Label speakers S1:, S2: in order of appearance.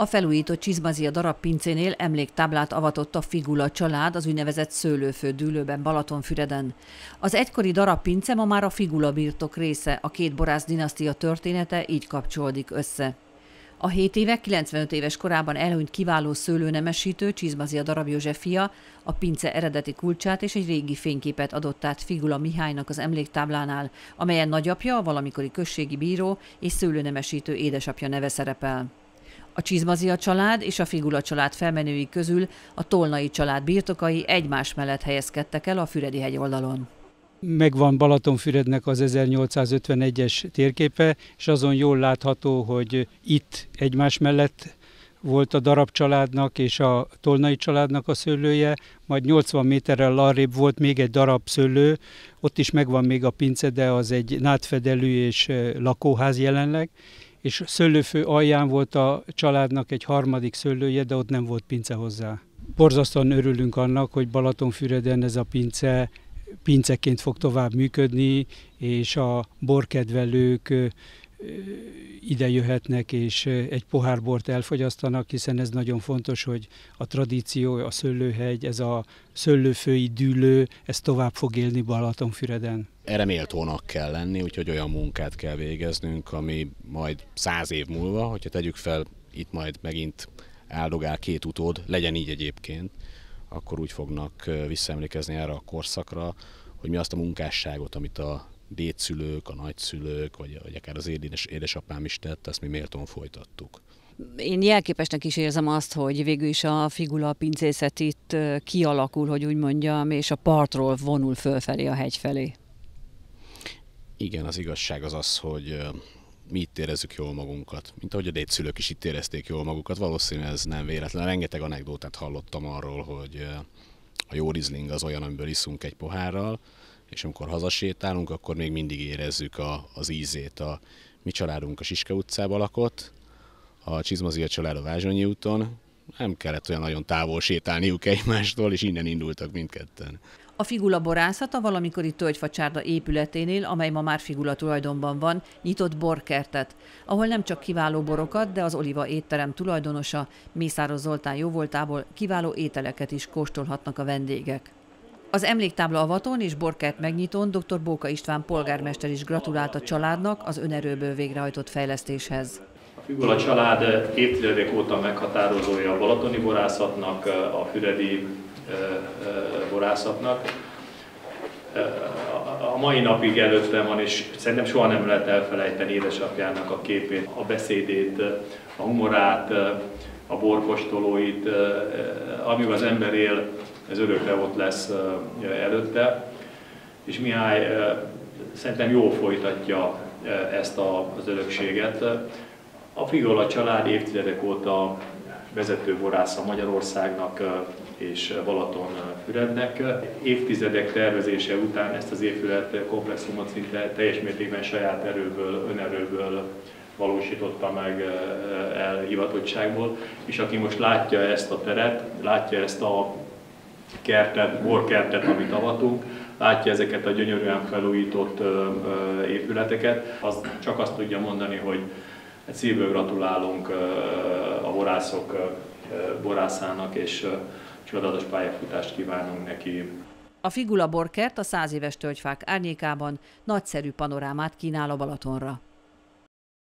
S1: A felújított Csizmazia darab pincénél emléktáblát avatott a Figula család az úgynevezett szőlőfő dűlőben Balatonfüreden. Az egykori darab pince ma már a Figula birtok része, a két borász dinasztia története így kapcsolódik össze. A 7 éve 95 éves korában elhunyt kiváló szőlőnemesítő Csizmazia darab József fia a pince eredeti kulcsát és egy régi fényképet adott át Figula Mihálynak az emléktáblánál, amelyen nagyapja, valamikori községi bíró és szőlőnemesítő édesapja neve szerepel. A Csizmazia család és a Figula család felmenői közül a Tolnai család birtokai egymás mellett helyezkedtek el a Füredi hegy oldalon.
S2: Megvan Balatonfürednek az 1851-es térképe, és azon jól látható, hogy itt egymás mellett volt a darab családnak és a tolnai családnak a szőlője, majd 80 méterrel arrébb volt még egy darab szőlő, ott is megvan még a pince, de az egy nádfedelű és lakóház jelenleg, és szőlőfő alján volt a családnak egy harmadik szőlője, de ott nem volt pince hozzá. Borzasztóan örülünk annak, hogy Balatonfüreden ez a pince pinceként fog tovább működni, és a borkedvelők ide jöhetnek és egy pohár bort elfogyasztanak, hiszen ez nagyon fontos, hogy a tradíció, a szőlőhegy, ez a szőlőfői dűlő, ez tovább fog élni Balatonfüreden.
S3: Erre méltónak kell lenni, úgyhogy olyan munkát kell végeznünk, ami majd száz év múlva, hogyha tegyük fel, itt majd megint áldogál két utód, legyen így egyébként, akkor úgy fognak visszaemlékezni erre a korszakra, hogy mi azt a munkásságot, amit a dédszülők, a nagyszülők, vagy, vagy akár az édes, édesapám is tett, ezt mi méltón folytattuk.
S1: Én jelképesnek is érzem azt, hogy végül is a figula pincészet itt kialakul, hogy úgy mondjam, és a partról vonul fölfelé a hegy felé.
S3: Igen, az igazság az az, hogy mi itt érezzük jól magunkat, mint ahogy a dédszülők is itt érezték jól magukat. Valószínűleg ez nem véletlen. Rengeteg anekdótát hallottam arról, hogy a jó rizling az olyan, amiből iszunk egy pohárral, és amikor hazasétálunk, akkor még mindig érezzük a, az ízét. A mi családunk a Siske utcában lakott, a Csizmazia család a Vázsonyi úton, nem kellett olyan nagyon távol sétálniuk egymástól, és innen indultak mindketten.
S1: A Figula borászata valamikori tölgyfacsárda épületénél, amely ma már Figula tulajdonban van, nyitott borkertet, ahol nem csak kiváló borokat, de az Oliva étterem tulajdonosa, Mészáros Zoltán jóvoltából kiváló ételeket is kóstolhatnak a vendégek. Az emléktábla avaton és borkert megnyitón dr. Bóka István polgármester is gratulált a családnak az önerőből végrehajtott fejlesztéshez.
S4: A Figula család évtizedek óta meghatározója a balatoni borászatnak, a füredi borászatnak. A mai napig előttem van, és szerintem soha nem lehet elfelejteni édesapjának a képét, a beszédét, a humorát, a borkostolóit, amíg az ember él, ez örökre ott lesz előtte. És Mihály szerintem jól folytatja ezt az örökséget. A Figola család évtizedek óta vezető borásza Magyarországnak és Balaton Fürednek. Évtizedek tervezése után ezt az épület komplexumot szinte teljes mértékben saját erőből, önerőből valósította meg el hivatottságból, és aki most látja ezt a teret, látja ezt a kertet, borkertet, amit avatunk, látja ezeket a gyönyörűen felújított épületeket, az csak azt tudja mondani, hogy egy szívből gratulálunk a borászok borászának, és csodálatos pályafutást kívánunk neki.
S1: A Figula borkert a száz éves tölgyfák árnyékában nagyszerű panorámát kínál a Balatonra.